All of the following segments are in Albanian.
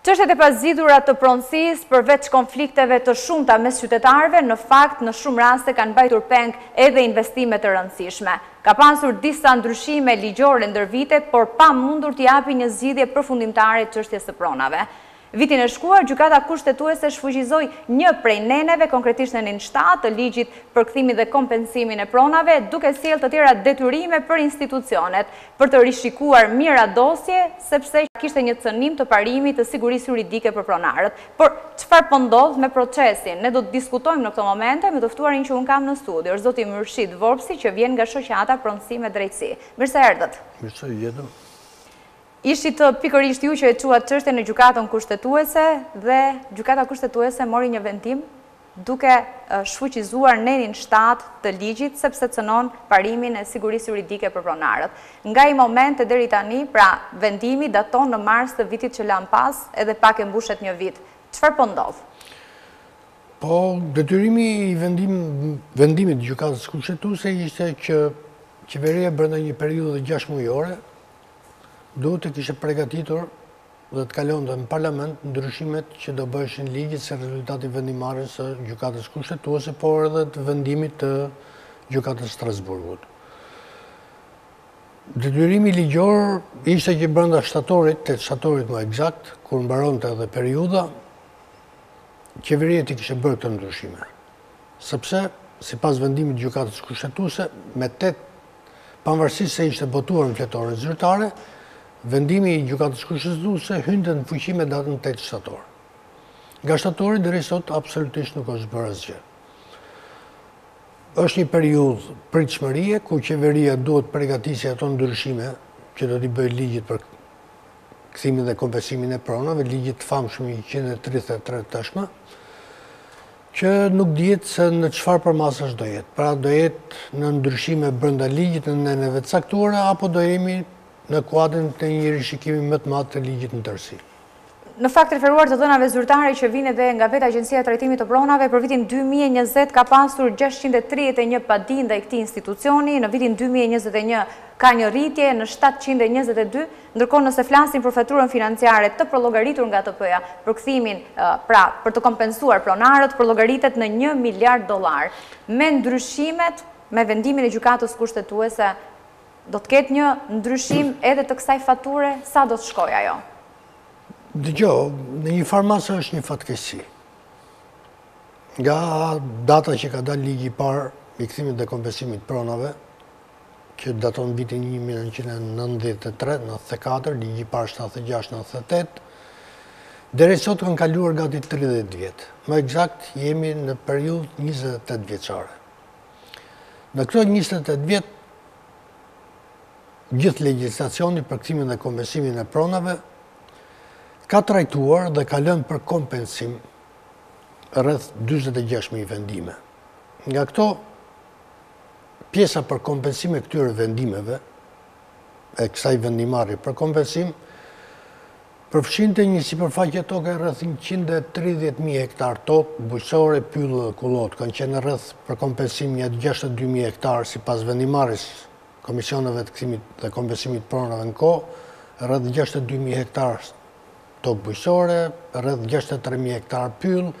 Çështjet e pazgjidhura të pronësisë, përveç konflikteve të shumta mes qytetarëve, në fakt në shumë raste kanë mbajtur peng edhe investime të rëndësishme. Ka pasur disa ndryshime ligjore ndër vite, por pa mundur t'i japin një zgjidhje përfundimtare çështjes së pronave. Vitin e shkuar, Gjykata Kushtetuese shfuqizoi një prej neneve, konkretisht nenin shtatë të Ligjit për Kthimin dhe Kompensimin e Pronave, duke sjellë të tjera detyrime për institucionet, për të rishikuar mijëra dosje sepse kishte një cënim të parimit të sigurisë juridike për pronarët. Por, çfarë po ndodh me procesin? Ne do të diskutojmë në këto momente me të ftuarin që unë kam në studio. Është zoti Myrshid Vorpsi që vjen nga Shoqata Pronësi me Drejtësi. Mirë se erdhët. Mirë se ju gjeta. Ishit pikërisht ju që e çuat çështjen në Gjykatën Kushtetuese dhe Gjykata Kushtetuese mori një vendim duke shfuqizuar nenin shtatë të ligjit sepse cënon parimin e sigurisë juridike për pronarët. Nga ai moment e deri tani, pra vendimi daton në mars të vitit që lamë pas, edhe pak e mbushet një vit. Çfarë po ndodh? Po, detyrimi i vendimit të Gjykatës Kushtetuese ishte që Qeveria brenda një periudhe gjashtë mujore duhet të kishte pregatitur dhe të kalonte në Parlament ndryshimet që do bëheshin ligjit si rezultat i vendimmarrjes së Gjykatës Kushtetuese, por edhe të vendimit të Gjykatës së Strasburgut. Detyrimi ligjor ishte që brenda shtatorit, tetë shtatorit më eksakt, kur mbaronte edhe periudha, qeveria t'i kishte bërë këto ndryshime. Sepse, sipas vendimit të Gjykatës Kushtetuese, me tetë Pavarësisht se ishte botuar në fletoren zyrtare, vendimi i Gjykatës Kushtetuese hynte në fuqi me datën tetë shtator. Nga shtatori deri sot absolutisht nuk është bërë asgjë. Është një periudhë pritshmërie ku qeveria duhet të përgatisë ato ndryshime që do t'i bëjë ligjit për kthimin dhe kompensimin e pronave, ligjit të famshëm 133 tashmë, Që nuk dihet se në çfarë përmasash do jetë. Pra do jetë në ndryshime brenda ligjit në nene të caktuara apo do jemi në kuadrin të një rishikimi më të madh të ligjit në tërësi. Në fakt referuar të dhënave zyrtare që vijnë edhe nga vetë Agjencia e Trajtimit të Pronave, për vitin dy mijë e njëzet ka pasur gjashtëqind e tridhjetë e një padi ndaj këtij institucioni, në vitin dy mijë e njëzet e një ka një rritje në shtatëqind e njëzet e dy, Ndërkohë nëse flasim për faturën financiare të përllogaritur nga ATP-ja për kthimin, pra për të kompensuar pronarët, përllogaritet në një miliard dollarë. Me ndryshimet, me vendimin e Gjykatës Kushtetuese, do të ketë një ndryshim edhe të kësaj fature, sa do të shkojë ajo? Dëgjo, në një farë mase është një fatkeqësi. Nga data që ka dalë ligji i parë i kthimit dhe kompensimit pronave, që daton vitin një mijë e nëntëqind e nëntëdhjetë e tre, nëntëdhjetë e katër, ligji i parë shtatëdhjetë e gjashtë, nëntëdhjetë e tetë, deri sot kanë kaluar gati tridhjetë vjet. Më ekzakt jemi në periudhë njëzet e tetë vjeçare. Në këto 28 vjet, gjithë legjislacioni për kthimin dhe kompensimin e pronave, ka trajtuar dhe ka lënë për kompensim rreth 26.000 vendime. Nga këto, Pjesa për kompensim e këtyre vendimeve, e kësaj vendimmarrjeje për kompensim, përfshinte një sipërfaqe toke rreth njëqind e tridhjetë mijë hektarë tokë bujqësore, pyll dhe kullotë kanë qenë rreth për kompensim një gjashtëdhjetë e dy mijë hektarë sipas vendimmarrjes komisioneve të kthimit dhe kompensimit të pronave në kohë, rreth gjashtëdhjetë e dy mijë hektarë tokë bujqësore, rreth gjashtëdhjetë e tre mijë hektarë pyll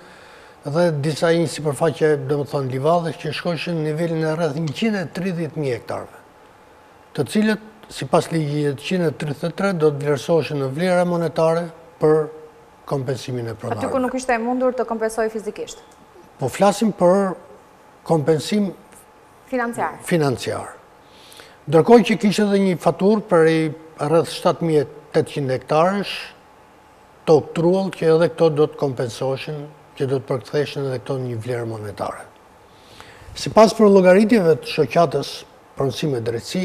dhe disa një sipërfaqe, domethënë livadhe që shkojshin në nivelin e rreth njëqind e tridhjetë mijë hektarëve, të cilat, sipas ligjit njëqind e tridhjetë e tre, do të vlerësoheshin në vlera monetare për kompensimin e pronarëve. Aty ku nuk ishte e mundur të kompensohej fizikisht. Po flasim për kompensim Financiar. Financiar. Ndërkohë që kishte dhe një faturë prej rreth 7.800 hektarësh, tokë truall që edhe këto do të kompensoheshin, që do të përktheheshin edhe këto në vlerë monetare. Sipas përllogaritjeve të shoqatës Pronësi me Drejtësi,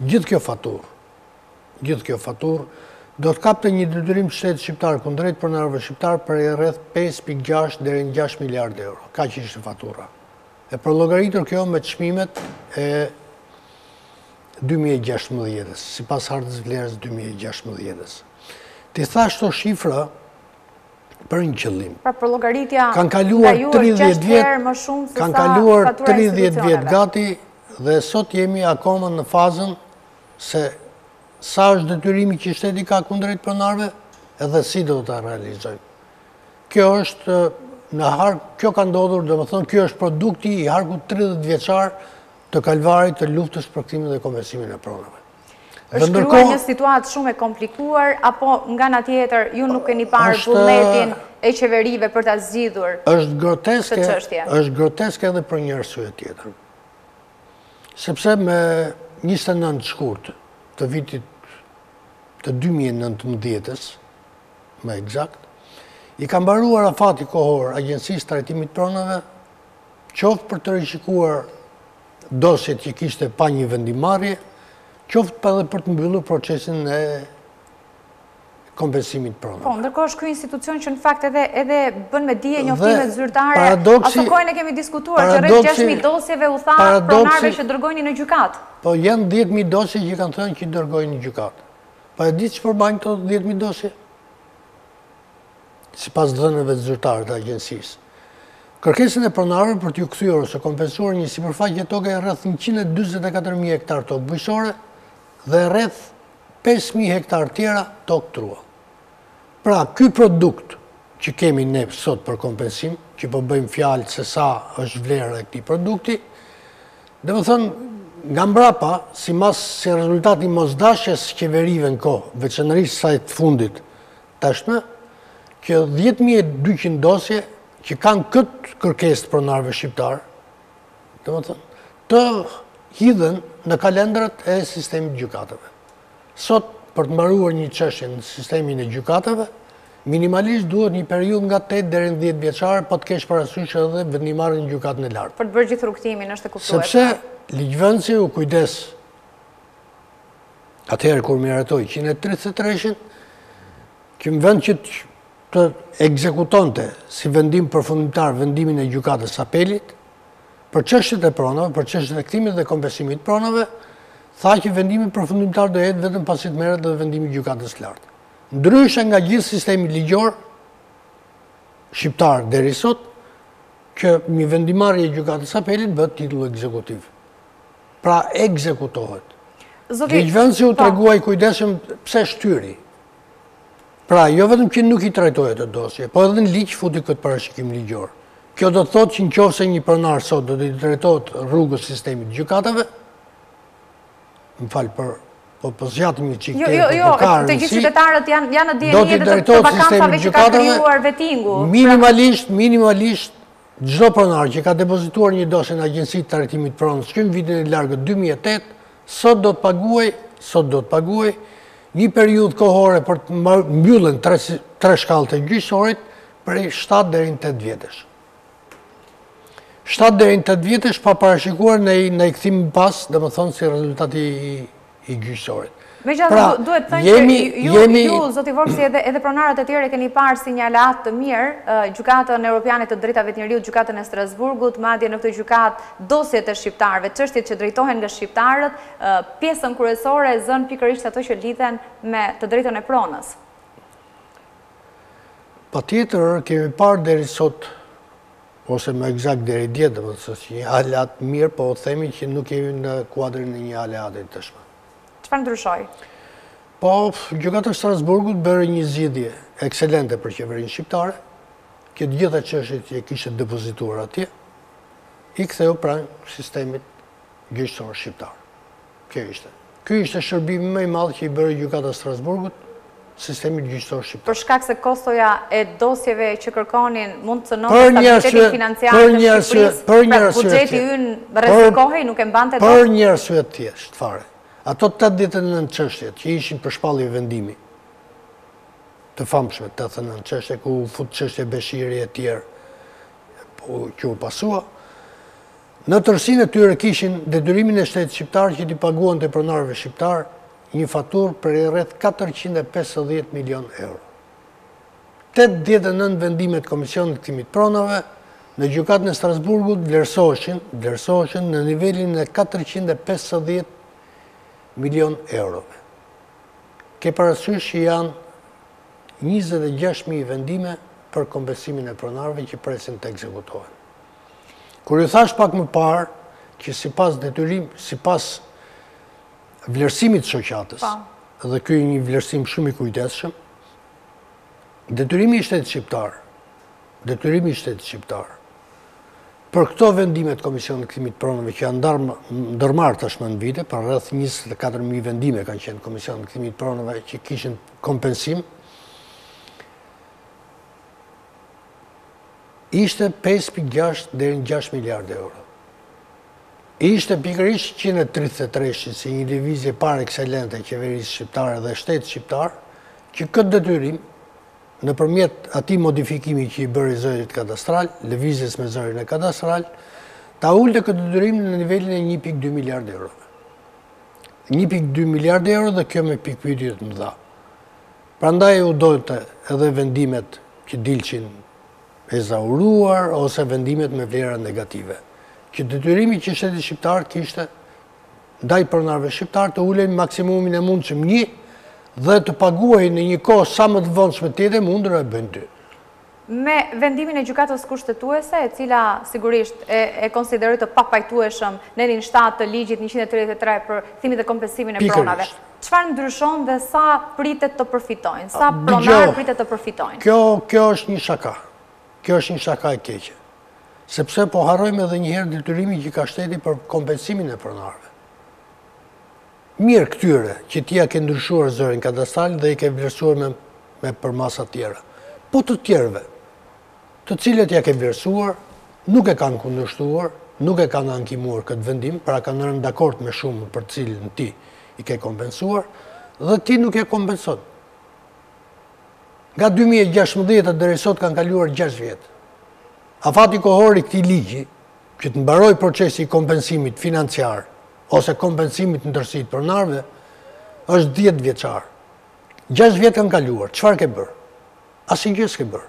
gjithë kjo faturë, gjithë kjo faturë, do të kapte një detyrim të shtetit shqiptar kundrejt pronarëve shqiptarë prej rreth 5.6 deri në 6 miliardë euro. Kaq ishte fatura. E përllogaritur kjo me çmimet e 2016-ës, sipas hartës së vlerës 2016-ës. T'i thashë këto shifra për një qëllim. Pra përllogaritja kanë kaluar 30 vjet, më shumë se kanë kaluar 30 vjet gati dhe sot jemi akoma në fazën se sa është detyrimi që shteti ka kundrejt pronarëve edhe si do ta realizojmë. Kjo është në hark, kjo ka ndodhur, domethënë, kjo është produkti i harkut 30 vjeçar të kalvarit të luftës për kthimin dhe kompensimin e pronave. Është krijuar një situatë shumë e komplikuar, apo nga ana tjetër, ju nuk keni parë vullnetin e qeverive për ta zgjidhur është groteske, është groteske edhe për një arsye tjetër. Sepse me 29 shkurt të vitit të 2019-ës, më egzakt, i ka mbaruar afati kohor Agjencisë së Trajtimit të Pronave, qoftë për të rishikuar dosjet që kishte pa një vendimmarrje, qoftë dhe për të mbyllur procesin e kompensimit të pronave. Po, ndërkohë është këj institucion që në fakt edhe edhe bën me dije njoftimet zyrtare, asokohe e kemi diskutuar që rreth 6.000 dosjeve u tha pronarëve që t'i dërgojnë në gjykatë. Po, janë 10.000 dosje që kanë thënë që t'i dërgojnë në gjykatë. Po e di çfarë përmbajnë këto dhjetë mijë dosje? Sipas të dhënave zyrtare të agjencisë, kërkesën e pronarëve për t'ju kthyer ose kompensuar një sipërfaqe toke e rreth njëqind e dyzet e katër mijë hektar tokë bujqësore dhe rreth pesë mijë hektar të tjera tokë truall. Pra, ky produkt që kemi ne sot për kompensim, që po bëjmë fjalë se sa është vlera e këtij produkti, Domethënë, ka mbrapa, si masë, si rezultat i mosdashjes së qeverive në kohë, veçanërisht saj të fundit tashmë, kjo dhjetë mijë e dyqind dosje që kanë këtë kërkesë të pronarëve shqiptarë, domethënë, të hidhen në kalendat e sistemit të gjykatave. Sot, për të mbaruar një çështje në sistemin e gjykatave, minimalisht duhet një periudhë nga tetë deri në dhjetë vjeçare, po të kesh parasysh edhe vendimmarrjen në Gjykatën e Lartë. Për të bërë të gjithë rrugëtimin, është e kuptueshme. Sepse ligjvënësi u kujdes atëherë kur miratoi 133-shin, që në vend që të ekzekutonte si vendim përfundimtar vendimin e Gjykatës së Apelit, Për çështjet e pronave, për çështjet e kthimit dhe kompensimit të pronave, tha që vendimi përfundimtar do jetë vetëm pasi të merret edhe vendimi i Gjykatës së Lartë. Ndryshe nga gjithë sistemi ligjor shqiptar deri sot, që një vendimmarrje e Gjykatës së Apelit bëhet titull ekzekutiv. Pra ekzekutohet. Ligjvënësi u po. tregua i kujdesshëm pse shtyri Pra, jo vetëm që nuk i trajtoi ato dosje, po edhe në ligj futi këtë parashikim ligjor. Kjo do të thotë që në qoftë se një pronar sot do t'i drejtohet rrugës së sistemit të gjykatave, më fal për po po zgjatem një çik jo, jo, po jo, po të gjithë qytetarët janë janë në dijeni edhe të vakancave që ka krijuar vetingu. Pra- minimalisht, minimalisht çdo pronar që ka depozituar një dosje në Agjenci të Trajtimit të Pronës që në vitin e largët 2008 Sot do të paguajë, sot do të paguajë, një periudhë kohore për të mbyllur tre, tre shkallët e gjyqësorit prej 7 deri në 8 vjetësh. 7 deri në 8 vjetësh pa parashikuar ndonjë kthim pas, domethënë si rezultat i, i gjyqësorit. Me që pra, duhet thënë jemi, që ju, jemi... ju zoti Vorpsi, edhe, edhe pronarët e tjerë keni parë si një aleat të mirë, Gjykatën Europiane të të Drejtave të Njeriut, Gjykatën e Strasburgut, madje në këtë gjykatë Dosjet e shqiptarëve, çështjet që drejtohen nga shqiptarët, pjesën kryesore e zënë pikërisht ato që lidhen me të drejtën e pronës. Patjetër, kemi parë deri sot, ose më eksakt deri dje, domethënë një aleat të mirë, po themi që nuk jemi në kuadrin e një aleati tashmë. Çfarë ndryshoi? Po, Gjykata e Strasburgut bëri një zgjidhje ekselente për qeverinë shqiptare, që të gjitha çështjet që ishin të depozituara atje, i ktheu pranë sistemit gjyqësor shqiptar. Kjo ishte. Ky ishte shërbimi më i madh që i bëri Gjykata e Strasburgut sistemit gjyqësor shqiptar. Për shkak se kostoja e dosjeve që kërkonin mund të cenonte stabilitetin financiar të Shqipërisë, pra buxheti ynë rrezikohej, nuk e mbante dot. Për një arsye të thjeshtë fare. Ato 89 çështje që ishin për shpallje vendimi të famshme 89 çështje ku u fut çështja Beshiri e tjerë, që u pasua, në tërësinë e tyre kishin detyrimin e shtetit shqiptar që t'i paguante pronarëve shqiptarë një faturë prej rreth 450 milion euro. 89 vendime të Komisionit të Kthimit Pronave në Gjykatën e Strasburgut vlerësoheshin, vlerësoheshin në nivelin e 450 milion eurove. Ke parasysh që janë Njëzet e gjashtë mijë vendime për kompensimin e pronarëve që presin të ekzekutohen. Kur ju thashë pak më parë që sipas detyrim, sipas vlerësimit të shoqatës, dhe ky një vlerësim shumë i kujdesshëm, detyrimi i shtetit shqiptar, detyrimi i shtetit shqiptar për këto vendime të Komisionit të Kthimit të Pronave që janë ndërmarrë tashmë në vite, për rreth 24000 vendime kanë qenë të Komisionit të Kthimit të Pronave që kishin kompensim ishte 5.6 deri në 6 miliardë euro. Ishte pikërisht 133 si një lëvizje par ekselente e qeverisë shqiptare dhe shtetit shqiptar, që këtë detyrim, nëpërmjet atij modifikimi që i bëri zërit kadastral, lëvizjes me zërin kadastral, ta ulte këtë detyrim në nivelin e 1.2 miliardë euro. 1.2 miliard euro dhe kjo me pikëpyetje të mëdha. Prandaj u deshtë edhe vendimet që dilnin të ezauruara ose vendimet me vlera negative. Që detyrimi që shteti shqiptar kishte ndaj pronarëve shqiptarë të ulej në maksimumin e mundshëm, një, dhe të paguhej në një kohë sa më të vonshme të jetë e mundur, e bën dy. Me vendimin e Gjykatës Kushtetuese, e cila sigurisht e konsideroi të papajtueshëm nenin shtatë të Ligjit njëqind e tridhjetë e tre për kthimin dhe kompensimin e pronave, çfarë ndryshon dhe sa pritet të përfitojnë, sa pronarë pritet të përfitojnë? Kjo është një shaka. Kjo është një shaka e keqe. Sepse po harrojmë edhe njëherë detyrimin që ka shteti për kompensimin e pronarëve. Mirë këtyre që ti ia ke ndryshuar zërin kadastral dhe i ke vlerësuar me me përmasa tjera. Po të tjerëve, të cilët ia ke vlerësuar, nuk e kanë kundërshtuar, nuk e kanë ankimuar këtë vendim, pra kanë rënë dakord me shumën për të cilën ti i ke kompensuar dhe ti nuk ia kompenson. Nga dy mijë e gjashtëmbëdhjetë deri sot kanë kaluar gjashtë vjet. Afati kohor i këtij ligji, që të mbarojë procesi i kompensimit financiar ose kompensimit në tërësi të pronarëve, është 10 vjeçar. 6 vjet kanë kaluar, çfarë ke bërë? Asnjë gjë s'ke bërë.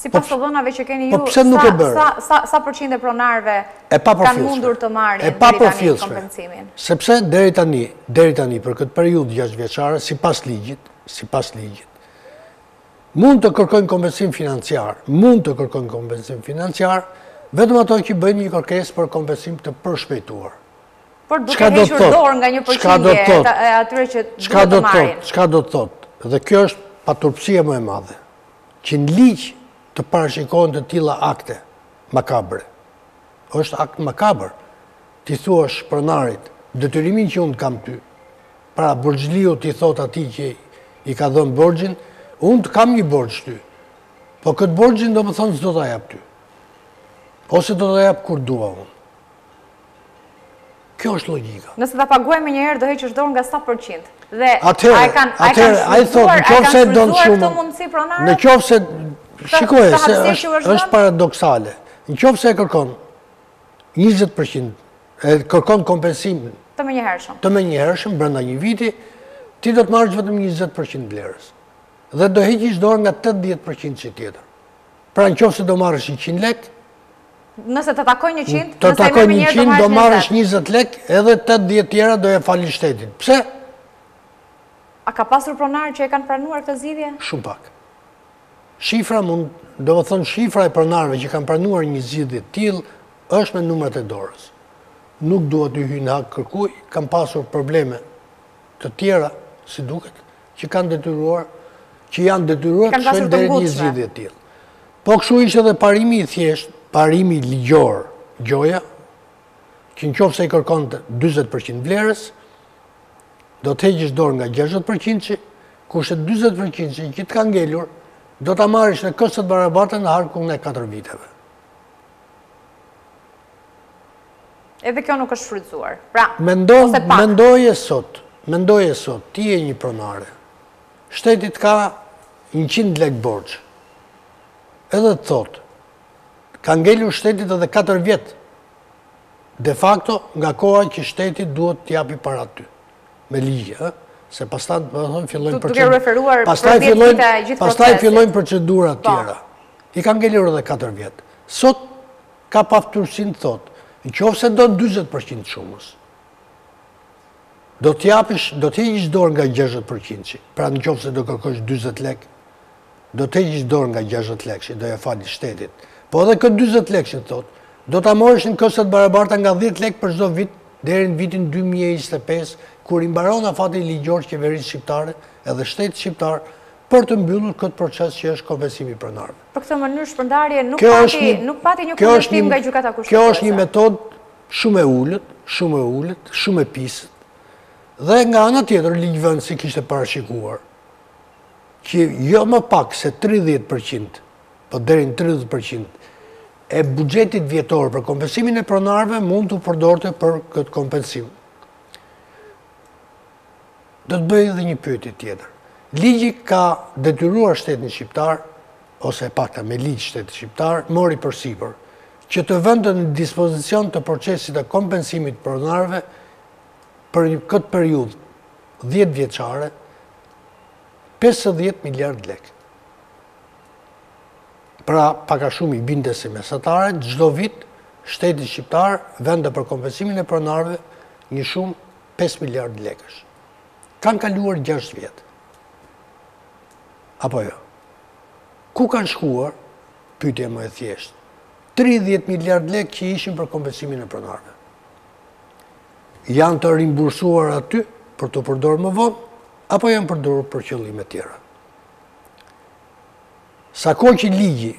Sipas të dhënave që keni po ju, sa, nuk e bërë? sa, sa, sa përqind e pronarëve kanë mundur të marrin deri tani kompensimin? Sepse deri tani, deri tani për këtë periudhë 6 vjeçare, sipas ligjit, sipas ligjit, Mund të kërkojnë kompensim financiar, mund të kërkojnë kompensim financiar, vetëm ato që bëjnë një kërkesë për kompensim të përshpejtuar. Por duke hequr dorë nga një përqindje e atyre që duhet të marrin. Çka do të thotë? Dhe kjo është paturpësia më e madhe. Që në ligj të parashikohen të tilla akte makabre. është akt makabër. T'i thuash pronarit, detyrimin që unë kam ty, Pra borxhliu t'i thotë atij që i ka dhënë borxhin, unë të kam një borxh ty. Po këtë borxhin domethënë s'do ta jap ty. Ose do ta jap kur dua unë. Kjo është logika. Nëse ta paguaj menjëherë do heqësh dorë nga sa përqind. Dhe atëherë, a e kanë a e kanë a e thotë, në qoftë se don shumë. Në qoftë se shikoje se është paradoksale. Në qoftë se e kërkon 20% E kërkon kompensimin të menjëhershëm. Të menjëhershëm brenda një viti ti do të marrësh vetëm 20% të vlerës. Dhe do heqësh dorë nga 80%-shi tjetër. Pra në qoftë se do marrësh 100 lekë, Nëse të takojnë 100, të takojnë 100, do marrësh 20 lekë, edhe 80 tjera do ia falësh shtetit. Pse? A ka pasur pronarë që e kanë pranuar këtë zgjidhje? Shumë pak. Shifra mund, domethënë shifra e pronarëve që kanë pranuar një zgjidhje të tillë është me numrat e dorës. Nuk dua t'i hyj në hak kërkujt, kanë pasur probleme të tjera, si duket, që kanë detyruar, që janë detyruar të shkojnë deri një zgjidhje të tillë. Po kështu ishte edhe parimi i thjeshtë, parimi ligjor, gjoja, që në qoftë se i kërkonte 20% të vlerës, do të heqësh dorë nga 60 përqindshi, kurse 40 përqindshin që të ka ngelur, do ta marrësh në këste të barabarta në harkun e 4 viteve. Edhe kjo nuk është shfrytëzuar. Pra, ose pak. Mendoje sot, mendoje sot, ti je një pronare. Shteti të ka 100 lek borxh. Edhe të thotë, i ka ngelur shtetit edhe 4 vjet De facto, nga koha që shteti duhet të japi para ty, me ligj, ë? Se pastaj, domethënë, fillojnë procedurat. Duke referuar për 10 vite gjithë procesin. Pastaj fillojnë procedurat po. tjera. I kanë ngelur edhe 4 vjet. Sot ka pafytyrësinë të thotë, në qoftë se do 40% të shumës. Do të japësh, do të heqësh dorë nga 60%. Pra në qoftë se do kërkosh 40 lekë do të heqësh dorë nga 60 lekëshi, do ia falësh shtetit. Po edhe këtë 40 lekëshin, thotë, do ta marrësh në këste të barabarta nga 10 lekë për çdo vit, deri në vitin 2025, kur i mbaron afati ligjor qeverisë shqiptare edhe shtetit shqiptar, për të mbyllur këtë proces që është kompensimi i pronarëve. Për këtë mënyrë shpërndarje nuk pati, nuk pati një kontestim nga gjukata kushtë. Kjo është një metodë shumë e ulët, shumë e ulët, shumë e pisët, dhe nga ana tjetër ligjvënësi kishte parashikuar, që jo më pak se 30 për qind, po deri në 30 për qind, e buxhetit vjetor për kompensimin e pronarëve mund të përdorte për këtë kompensim. Do të bëj edhe një pyetje tjetër. Ligji ka detyruar shtetin shqiptar, ose të paktën me ligj shteti shqiptar, mori përsipër, që të vinte në dispozicion të procesit të kompensimit të pronarëve për këtë periudhë, dhjetëvjeçare, pesëdhjetë miliardë lekë. Pra, pak a shumë i binte si mesatare, çdo vit, shteti shqiptar vinte për kompensimin e pronarëve, një shumë 5 miliardë lekësh. Kanë kaluar 6 vjet. Apo jo? Ku kanë shkuar, pyetje më e thjeshtë, 30 miliardë lekë që ishin për kompensimin e pronarve. Janë të rimbursuar aty për t'u përdorur më vonë, apo janë përdorur për qëllime të tjera. Sa kohë që ligji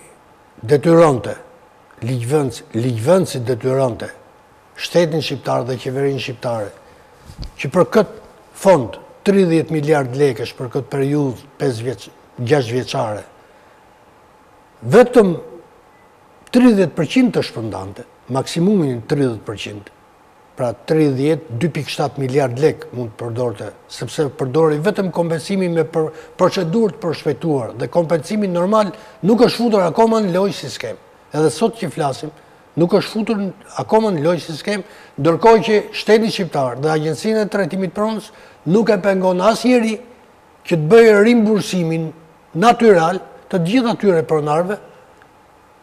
detyronte, ligjvënësi detyronte, shtetin shqiptar dhe qeverinë shqiptare, që për këtë fond 30 miliardë lekësh për këtë periudhë 5 vjeç, 6 vjeçare, vetëm 30% të shpërndante, maksimumin 30%, pra tridhjetë, dy pikë shtatë miliardë lekë mund të përdorte, sepse përdori vetëm kompensimin me procedurë të përshpejtuar dhe kompensimi normal nuk është futur akoma në lojë si skemë. Edhe sot që flasim, nuk është futur akoma në lojë si skemë, ndërkohë që shtetin shqiptar dhe Agjencinë e Trajtimit Pronës nuk e pengon asnjeri që të bëjë rimbursimin natyral të gjithë atyre pronarëve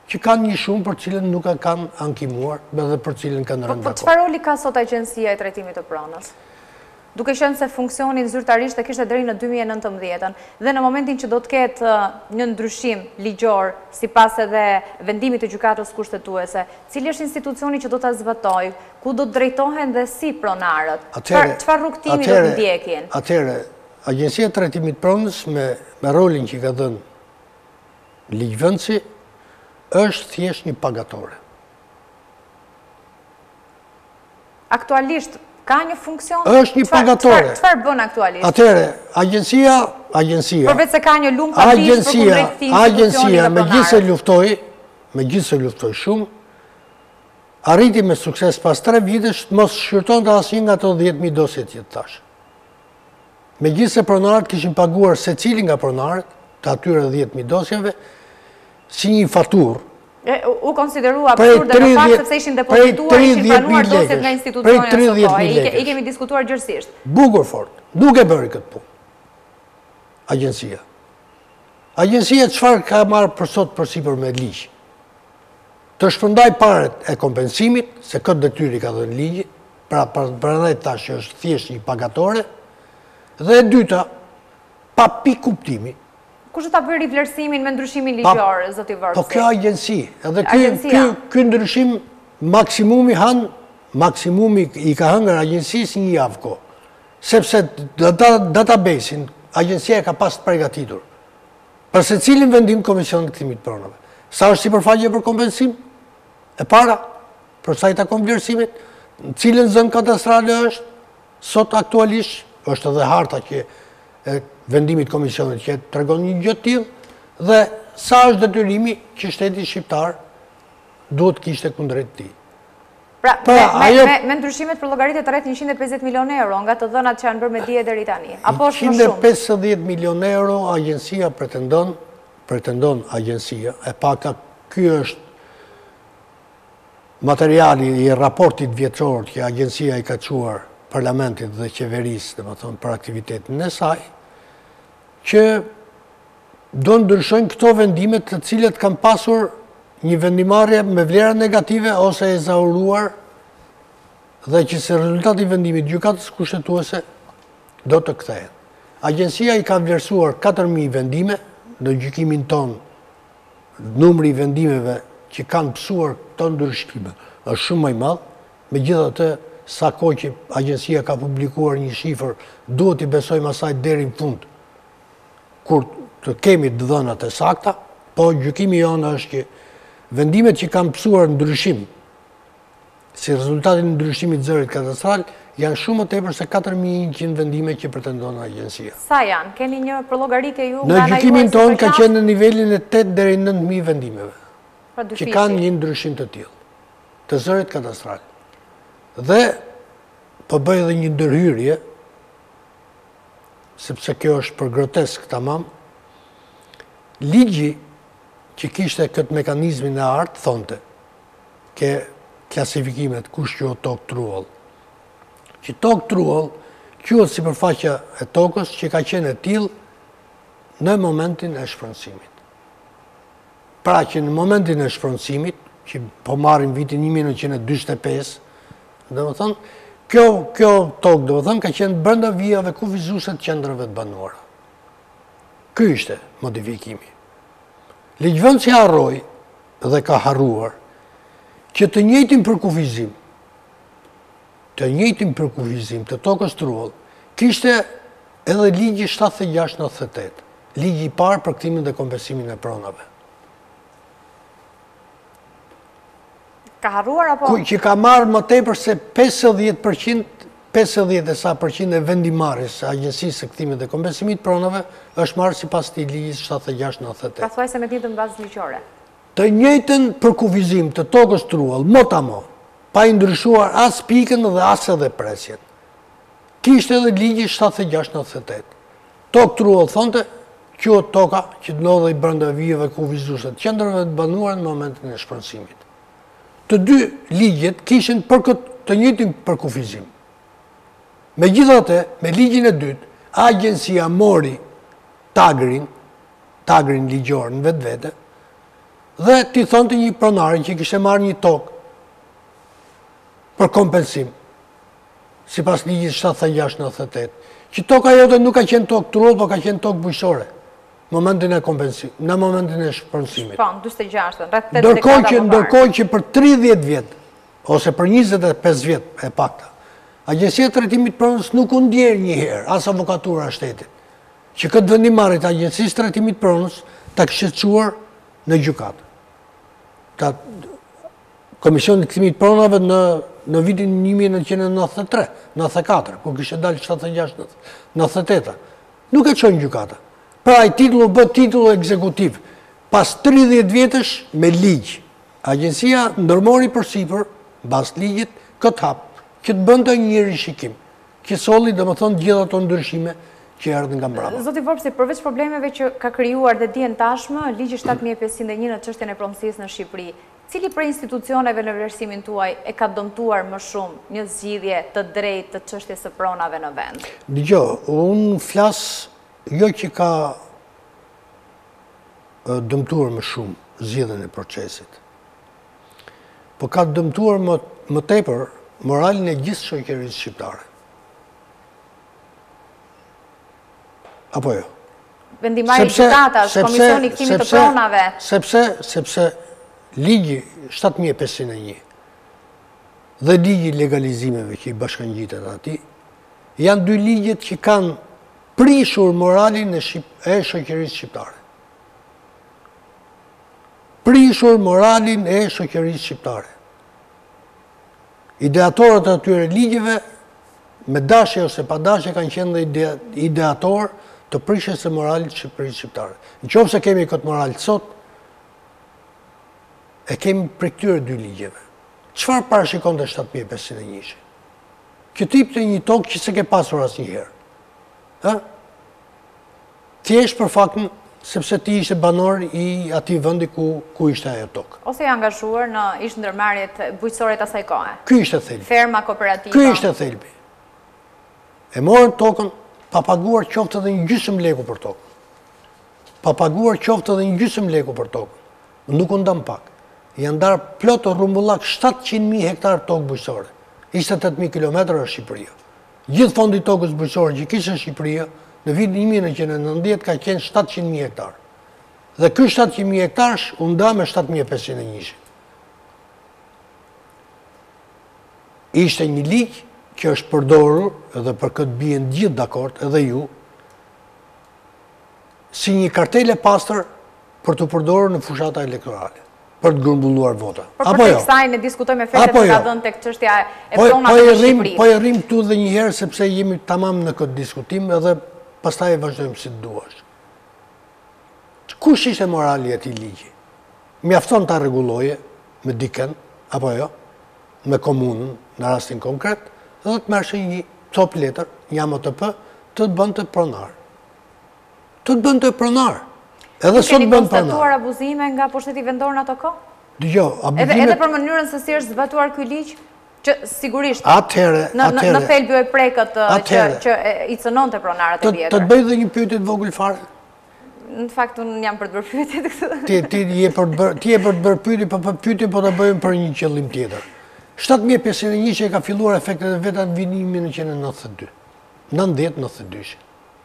Që kanë një shumë për të cilën nuk kanë ankimuar dhe për të cilën kanë rënë dakord. Po çfarë roli ka sot Agjencia e Trajtimit të Pronës? Duke qenë se funksionin zyrtarisht e kishte deri në dy mijë e nëntëmbëdhjetën, dhe në momentin që do të ketë një ndryshim ligjor, sipas edhe vendimit të Gjykatës Kushtetuese, cili është institucioni që do ta zbatojë, ku do të drejtohen dhe si pronarët? Çfarë rrugëtimi do të ndjekin? Atëherë, Agjencia e Trajtimit të Pronës me rolin që i ka dhënë Ligjvënësi është thjesht një pagatore. Aktualisht, ka një funksion? Është një pagatore. Çfarë bën aktualisht? Atëherë, agjencia, agjencia... Përveç se ka një lumë për tishë për kundrejtësin institucionit Agjencia, megjithëse luftoi, megjithëse luftoi shumë, arriti me sukses pas tre vitesh, të mos shqyrtonte asnjë nga ato 10.000 dosjet që të thashë. Megjithëse pronarët kishin paguar secili nga pronarët të atyre dhjetë mijë dosjeve, si një faturë, u konsiderua absurde në fakt sepse ishin depozituar, ishin pranuar dosjet nga institucionet e shtetit. I kemi diskutuar gjerësisht. Bukur fort, nuk e bëri këtë punë. Agjencia. Agjencia çfarë ka marrë për sot përsipër me ligj? të shpërndajë paratë e kompensimit, se këtë detyrë i ka dhënë ligji, pra prandaj thashë që është thjesht një pagatore, dhe e dyta, pa pi kuptimi. Kush do ta bëjë rivlerësimin me ndryshimin ligjor, zoti Vërsi? Po kjo agjenci, edhe ky ndryshim maksimumi hanë, maksimumi i ka hangër agjencisë një javë kohë, sepse databasin, agjencia e ka pas të pregatitur. Për secilin vendim komisionit të kthimit të pronave. Sa është sipërfaqe për kompensim? E para, për sa i takon vlerësimit, në cilën zonë kadastrale është, sot aktualisht, është edhe harta që vendimit komisionit që tregon një gjë të tillë, dhe sa është detyrimi që shteti shqiptar duhet të kishte kundrejt tij. Pra, me ndryshimet përllogaritet rreth 150 milion euro nga të dhënat që janë bërë me dije deri tani. Apo është më shumë? 150 milion euro agjencia pretendon, pretendon agjencia, e pakta ky është materiali i raportit vjetor që agjencia i ka çuar parlamentit dhe qeverisë, domethënë, për aktivitetin e saj, që do të ndryshojnë këto vendime të cilat kanë pasur një vendimarrje me vlera negative ose ezauruar dhe që si rezultat i vendimit të gjykatës kushtetuese do të kthehen. Agjencia i ka vlerësuar 4000 vendime në gjykimin tonë numri i vendimeve që kanë pësuar këto ndryshime është shumë më i madh, megjithatë sa kohë që agjencia ka publikuar një shifër, duhet t'i besojmë asaj deri në fund. kur të kemi të dhënat e sakta, po gjykimi jonë është që vendimet që kanë pësuar ndryshim, si rezultat i ndryshimit zërit katastral, janë shumë më tepër se 4.100 vendime që pretendon agjensia. Sa janë? Keni një përlogaritje ju? Në gjykimin tonë ka qenë në nivelin e 8 dhe 9.000 vendimeve, pra që kanë një ndryshim të tillë, të zërit katastral. Dhe, po bëj edhe një ndërhyrje, sepse kjo është për grotesk tamam, ligji që kishte këtë mekanizmin e artë, thonte, te klasifikimet kush quhet tokë truall, që tokë truall quhet sipërfaqja e tokës që ka qenë e tillë në momentin e shpronësimit. Pra që në momentin e shpronësimit, që po marrim vitin 1945, Domethënë, kjo, kjo tokë, domethënë, ka qenë brenda vijave kufizuese të qendrave të banuara. Ky ishte modifikimi. Ligjvënësi harroi dhe ka harruar që të njëjtin përkufizim, të njëjtin përkufizim të tokës truall, kishte edhe ligji 76-98, ligji i parë për kthimin dhe kompensimin e pronave. Ka harruar apo? Që ka marrë më tepër se 50%, 50 e sa përqind e vendimmarrjes së agjensisë së kthimit dhe kompensimit të pronave, është marrë sipas atij ligji 76-98. Ka thuajse të njëjtën bazë ligjore. Të njëjtin përkufizim të tokës truall, mot à mot, pa i ndryshuar as pikën dhe as edhe presjen. Kishte edhe ligji 76-98. Tokë truall thonte, quhet toka që ndodhej brenda vijave kufizuese të qendrave të banuara në momentin e shpronësimit. Të dy ligjet kishin për këtë të njëjtin përkufizim. Megjithatë, me ligjin e dytë, agjencia mori tagrin, tagrin ligjor në vetvete, dhe t'i thonte një pronari që kishte marrë një tokë për kompensim. sipas ligjit shtatëdhjetë e gjashtë nëntëdhjetë e tetë, që toka jote nuk ka qenë tokë truall, por ka qenë tokë bujqësore në momentin e kompensimit, në momentin e shpronësimit. Po, 46, rreth 8 dekada më parë. Ndërkohë që për 30 vjet ose për 25 vjet e pakta, Agjencia e Trajtimit të Pronës nuk u ndie një herë as avokatura e shtetit. Që këtë vendimmarrje të Agjencisë së Trajtimit të Pronës ta kishte çuar në gjykatë. Komisioni i Kthimit të Pronave në vitin 1993, 94, kur kishte dalë 76, 98. Nuk e çon gjykata. Pra ai titull u bë titull ekzekutiv. Pas 30 vjetësh me ligj, agjencia ndërmori përsipër në bazë ligjit këtë hap, që të bënte një rishikim, që solli domethënë gjithë ato ndryshime që erdhën nga mbrapa. Zoti Vopsi, përveç problemeve që ka krijuar dhe dihen tashmë, ligji 7501 në çështjen e pronësisë në Shqipëri, Cili prej institucioneve në vlerësimin tuaj e ka dëmtuar më shumë një zgjidhje të drejtë të çështjes së pronave në vend? Dëgjo, unë flas jo që ka dëmtuar më shumë zgjidhjen e procesit. Po ka dëmtuar më tepër moralin e gjithë shoqërisë shqiptare. Apo jo? Vendimmarrje gjykatash, komisioni i kthimit të pronave. Sepse, sepse, ligji 7501 dhe ligji i legalizimeve që i bashkëngjitet atij, janë dy ligjet që kanë prishur moralin e shoqërisë shqiptare. Prishur moralin e shoqërisë shqiptare. Ideatorët e atyre ligjeve, me dashje ose pa dashje, kanë qenë dhe ideatorë të prishjes së moralit të shoqërisë shqiptare. Në qofë se kemi këtë moral sot, e kemi prej këtyre dy ligjeve. Çfarë parashikonte 7501? Që t'jepte një tokë që s'e ke pasur asnjëherë. Thjesht për faktin sepse ti ishe banor i atij vendi ku ku ishte ajo tokë. Ose i angazhuar në ish ndërmarrjet bujqësore të asaj kohe. Ky ishte thelbi. Ferma, kooperativa. Ky ishte thelbi. E morën tokën pa paguar qoftë edhe një gjysmë leku për tokën. Pa paguar qoftë edhe një gjysmë leku për tokën. Nuk u ndanë pak. Janë ndarë plot rrumbullak 700.000 hektar tokë bujqësore. 28.000 kilometra është Shqipëria. Gjithë fondi i tokës bujqësore që kishte Shqipëria në vitin një mijë e nëntëqind e nëntëdhjetë ka qenë shtatëqind mijë hektarë. Dhe ky shtatëqind mijë hektarësh u nda me shtatë mijë e pesëqind e njëshin. Ishte një ligj që është përdorur dhe për këtë bien të gjithë dakord edhe ju si një kartelë e pastër për t'u përdorur në fushata elektorale. për të grumbulluar vota. Apo jo? Për të kësaj në diskutoj efekte ka dhënë te çështja e pronave në Shqipëri. Po e rrim këtu dhe njëherë, sepse jemi tamam në këtë diskutim edhe pastaj e vazhdojmë si të duash. Kush ishte morali i këtij ligji? Mjafton ta rregulloje me dikënd, apo jo, me komunën në rastin konkret, dhe të merrje një copë letër, një AMTP, të bënte pronar. Të të bënte pronar. Edhe sot bën pronar. Nuk keni konstatuar abuzime nga pushteti vendor në atë kohë? Dëgjo, abuzime... Edhe për mënyrën se si është zbatuar ky ligj, që sigurisht... Atëherë, atëherë... Në thelb jo e prekte që i cenonte pronarët e vjetër. Të të bëj dhe një pyetje të vogël fare? Në fakt, unë jam për të bërë pyetjet këtu. Ti je për të bërë pyetjet, por po, pyetjen po, po ta bëj për një qëllim tjetër. 7501 që e ka filluar efektet e veta në vitin një mijë e nëntëqind e 92. 90-92.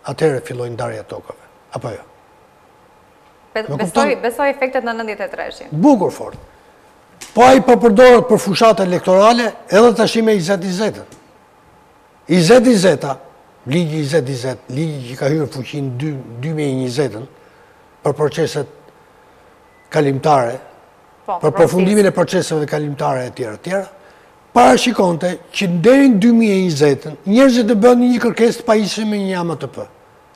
atëherë filloi ndarja e tokave, apo jo? Besoj efektet në 93-shin. Bukur fort. Po ai po përdoret për fushata elektorale edhe tashmë me njëzet njëzetën. Njëzet njëzeta, ligji njëzet njëzet, ligji që ka hyrë në fuqi në 2020-ën për proceset kalimtare, po, për përfundimin e proceseve kalimtare e tjera tjera, parashikonte që deri në dy mijë e njëzetën njerëzit të bënin një kërkesë të pajiseshin me një AMTP,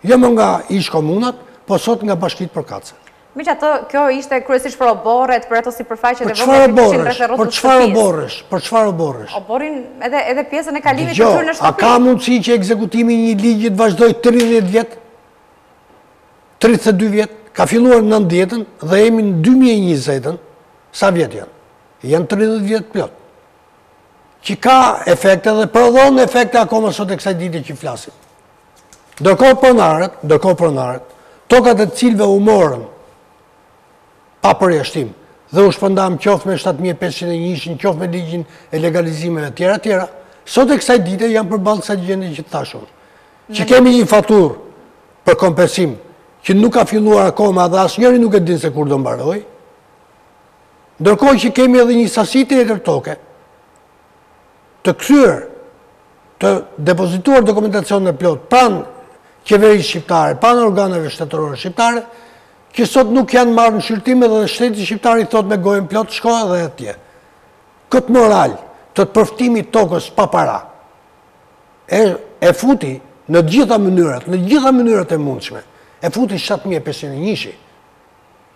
jo më nga ish-komunat, po sot nga bashkitë përkatëse. Megjithatë, kjo ishte kryesisht për oborret, për ato sipërfaqe të vogla që kishin rreth e rrotull shtëpisë. Për çfarë oborresh? Për çfarë oborresh? Oborrin edhe edhe pjesën e kalimit të tyre në shtëpi. Jo, a ka mundësi që ekzekutimi i një ligji të vazhdojë 30 vjet? 32 vjet? Ka filluar në nëntëdhjetën dhe jemi në 2020-ën. Sa vjet janë? Janë tridhjetë vjet plot. Që ka efekte dhe prodhon efekte akoma sot e kësaj dite që flasim. Ndërkohë pronarët, ndërkohë pronarët, tokat e të cilëve u morën pa përjashtim dhe u shpërndanë qoftë me 7501, qoftë me ligjin e legalizimeve e tjera tjera, sot e kësaj dite janë përballë kësaj gjendje që të thashë unë. Që kemi një faturë për kompensim që nuk ka filluar akoma dhe asnjëri nuk e din se kur do mbarojë, Ndërkohë që kemi edhe një sasi tjetër toke të kthyer, të depozituar dokumentacionin e plotë, pranë qeverisë shqiptare, pranë organeve shtetërore shqiptare, që sot nuk janë marrë në shqyrtim edhe shteti shqiptar i thotë me gojën plot, shko edhe atje. Këtë moral të të përfitimit të tokës pa para, e futi në të gjitha mënyrat, në të gjitha mënyrat e mundshme, e futi 7.500 e njëshi.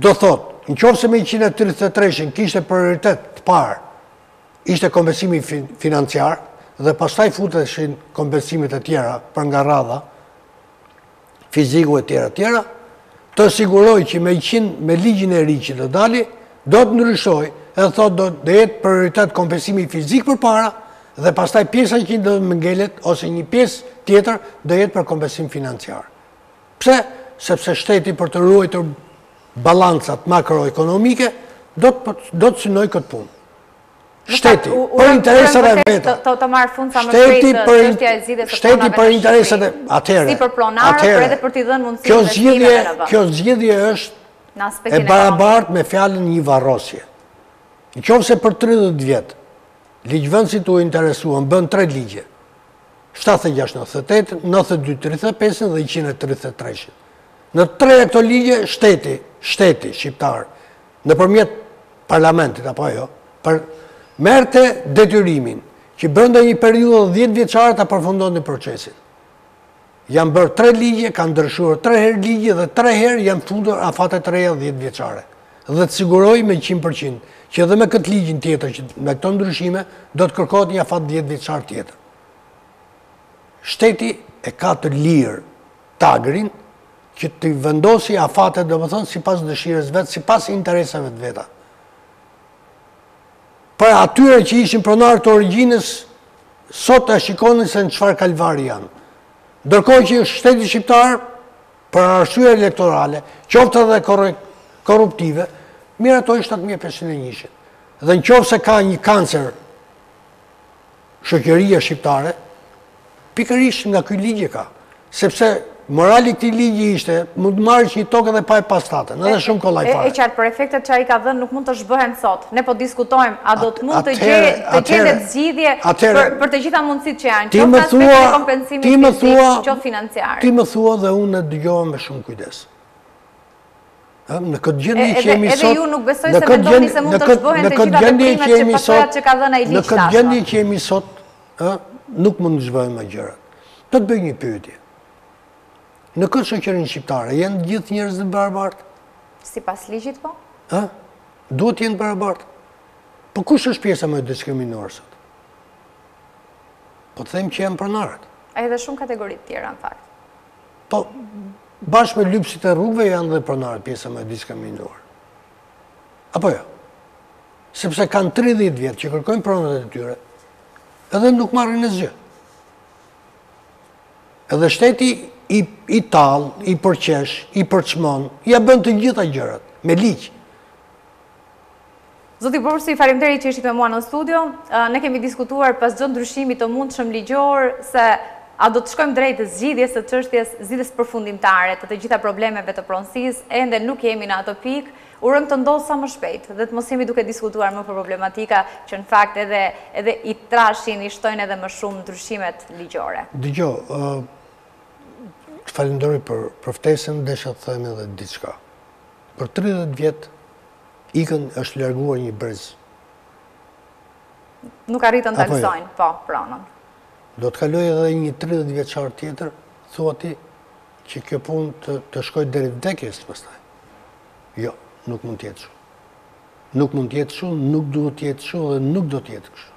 Do thotë, në qoftë se me njëqind e tridhjetë e treshin kishte prioritet të parë, ishte kompensimi financiar dhe pastaj futeshin kompensimet e tjera për nga radha, fiziku e tjera tjera, të siguroj që me njëqind me ligjin e ri që do dali, do të ndryshoj domethënë do të jetë prioritet kompensimi fizik përpara dhe pastaj pjesa që do të më ngelet ose një pjesë tjetër do jetë për kompensim financiar. Pse? Sepse shteti për të ruajtur balancat makroekonomike do të do të synojë këtë punë. Shteti për interesat e veta. Të të marr fund sa më shpejt çështja e zgjidhjes së pronave. Shteti për interesat e atëherë. Si për pronarët, por edhe për t'i dhënë mundësi të zgjidhje. Kjo zgjidhje është në aspektin e barabartë me fjalën një varrosje. Në qoftë se për 30 vjet ligjvënësit u interesuan, bënë tre ligje. Shtatëdhjetë e gjashtë, nëntëdhjetë e tetë, nëntëdhjetë e dy, tridhjetë e pesë dhe njëqind e tridhjetë e tre. Në tre këto ligje shteti, shteti shqiptar, nëpërmjet parlamentit apo jo, merrte detyrimin që brenda një periudhe 10 vjeçare ta përfundonte procesin. Janë bërë tre ligje, kanë ndryshuar tre herë ligje dhe tre herë janë futur afate të reja dhjetë vjeçare. Dhe të siguroj me 100% që edhe me këtë ligjin tjetër që me këto ndryshime do të kërkohet një afat dhjetë vjeçar tjetër. Shteti e ka të lirë tagrin që t'i vendosi afate domethënë sipas dëshirës së vet, sipas interesave të veta. për atyre që ishin pronarë të origjinës, sot e shikoni se në çfarë kalvari janë. Ndërkohë që shteti shqiptar, për arsye elektorale, qoftë edhe korruptive, miratoi 7500 e njëshin. Dhe në qoftë se ka një kancer Shoqëria shqiptare pikërisht nga ky ligj e ka, sepse morali i këtij ligji ishte mund të marrësh një tokë edhe pa e pas tënden, edhe shumë kollaj fare. E qartë, por efektet që ai ka dhënë nuk mund të zhbëhen sot. Ne po diskutojmë a do të mund të gjendet zgjidhje për të gjitha mundësitë që janë, qoftë aspekti i kompensimit fizik, qoftë financiar. Ti më thua dhe unë e dëgjova me shumë kujdes. Në këtë gjendje që jemi sot... Edhe ju nuk besoj se mendoni se mund të zhbëhen të gjitha veprimet që pasojat që ka dhënë ai ligj tashmë. Në këtë gjendje që jemi sot, nuk mund të zhbëhen më gjërat. Do të bëj një pyetje. Në këtë shoqërinë shqiptare, janë të gjithë njerëz të barabartë? Sipas ligjit po? Ha? Duhet të jenë të barabartë. Po kush është pjesa më e diskriminuar sot? Po të them që janë pronarët. Ka edhe shumë kategori të tjera në fakt. Po, bashkë me lypsit e rrugëve janë dhe pronarët pjesa më e diskriminuar. Apo jo? Sepse kanë 30 vjet që kërkojnë pronat e tyre, edhe nuk marrin asgjë. Edhe shteti i, i tall, i përqesh, i përçmon, ia bën të gjitha gjërat, me ligj. Zoti Borsi, faleminderit që ishit me mua në studio. Ne kemi diskutuar pas çdo ndryshimi të mundshëm ligjor se a do të shkojmë drejt zgjidhjes së çështjes, zgjidhjes përfundimtare të të gjitha problemeve të pronësisë, ende nuk jemi në atë pikë. Urojmë të ndodhë sa më shpejt dhe të mos jemi duke diskutuar më për problematika që në fakt edhe edhe i trashin, i shtojnë edhe më shumë ndryshimet ligjore. Dëgjo, të falenderoj për për ftesën, desha të them edhe diçka. Për tridhjetë vjet ikën është larguar një brez. Nuk arritën të alësojnë, jo? po, pronën. Do të kalojë edhe një 30 vjeçar tjetër, thua ti, që kjo punë të, të shkojë deri vdekjes së pastajme. Jo, nuk mund të jetë kështu. Nuk mund të jetë kështu, nuk duhet të jetë kështu dhe nuk do të jetë kështu.